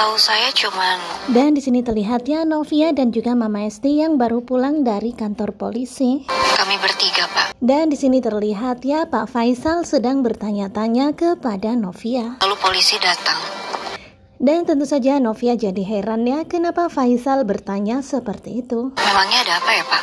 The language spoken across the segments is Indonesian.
Setahu saya cuman Dan di sini terlihat ya Novia dan juga Mama Esti yang baru pulang dari kantor polisi. kami bertiga, Pak. Dan di sini terlihat ya Pak Faisal sedang bertanya-tanya kepada Novia. Lalu polisi datang. Dan tentu saja Novia jadi heran ya kenapa Faisal bertanya seperti itu. Memangnya ada apa ya, Pak?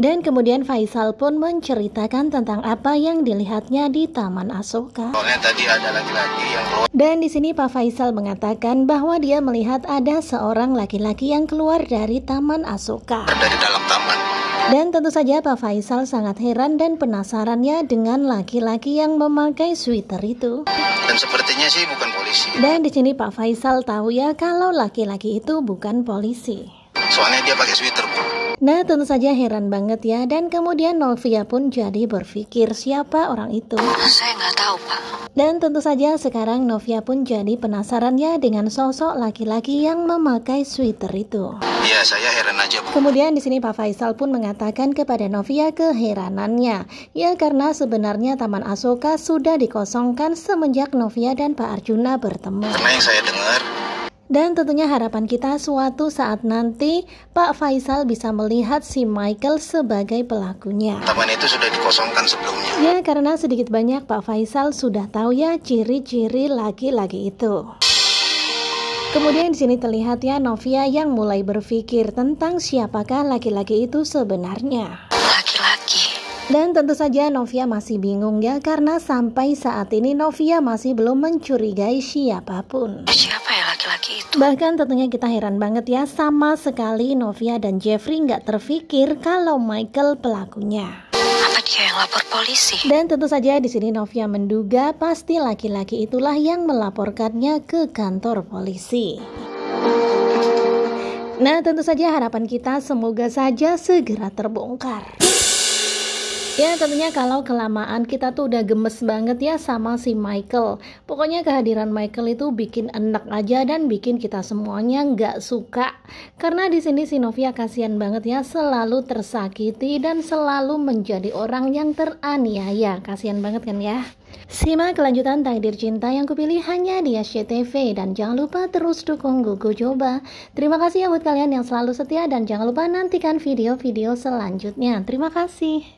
Dan kemudian Faisal pun menceritakan tentang apa yang dilihatnya di Taman Asoka. Soalnya tadi ada laki-laki yang keluar Dan di sini Pak Faisal mengatakan bahwa dia melihat ada seorang laki-laki yang keluar dari Taman Asoka. dari dalam taman. Dan tentu saja Pak Faisal sangat heran dan penasarannya dengan laki-laki yang memakai sweater itu. Dan sepertinya sih bukan polisi. Dan di sini Pak Faisal tahu ya kalau laki-laki itu bukan polisi. Soalnya dia pakai sweater, Bu. Nah tentu saja heran banget ya dan kemudian Novia pun jadi berpikir siapa orang itu. Saya nggak tahu, Pak. Dan tentu saja sekarang Novia pun jadi penasaran ya dengan sosok laki-laki yang memakai sweater itu. Iya, saya heran aja, Bu. Kemudian di sini Pak Faisal pun mengatakan kepada Novia keheranannya. Ya karena sebenarnya Taman Asoka sudah dikosongkan semenjak Novia dan Pak Arjuna bertemu. Karena yang saya dengar, Dan tentunya harapan kita suatu saat nanti Pak Faisal bisa melihat si Michael sebagai pelakunya. taman itu sudah dikosongkan sebelumnya. Ya karena sedikit banyak Pak Faisal sudah tahu ya ciri-ciri laki-laki itu. Kemudian di sini terlihat ya Novia yang mulai berpikir tentang siapakah laki-laki itu sebenarnya. Laki-laki. Dan tentu saja Novia masih bingung ya karena sampai saat ini Novia masih belum mencurigai siapa pun. Siapa ya laki-laki itu? Bahkan tentunya kita heran banget ya sama sekali Novia dan Jeffrey nggak terfikir kalau Michael pelakunya. Dia yang lapor polisi? Dan tentu saja di sini Novia menduga pasti laki-laki itulah yang melaporkannya ke kantor polisi. Nah, tentu saja harapan kita semoga saja segera terbongkar. Ya tentunya kalau kelamaan kita tuh udah gemes banget ya sama si Michael Pokoknya kehadiran Michael itu bikin enak aja dan bikin kita semuanya nggak suka Karena di sini si Novia kasihan banget ya selalu tersakiti dan selalu menjadi orang yang teraniaya Kasihan banget kan ya Simak kelanjutan takdir cinta yang kupilih hanya di SCTV dan jangan lupa terus dukung Gugu Coba. Terima kasih ya buat kalian yang selalu setia dan jangan lupa nantikan video-video selanjutnya. Terima kasih.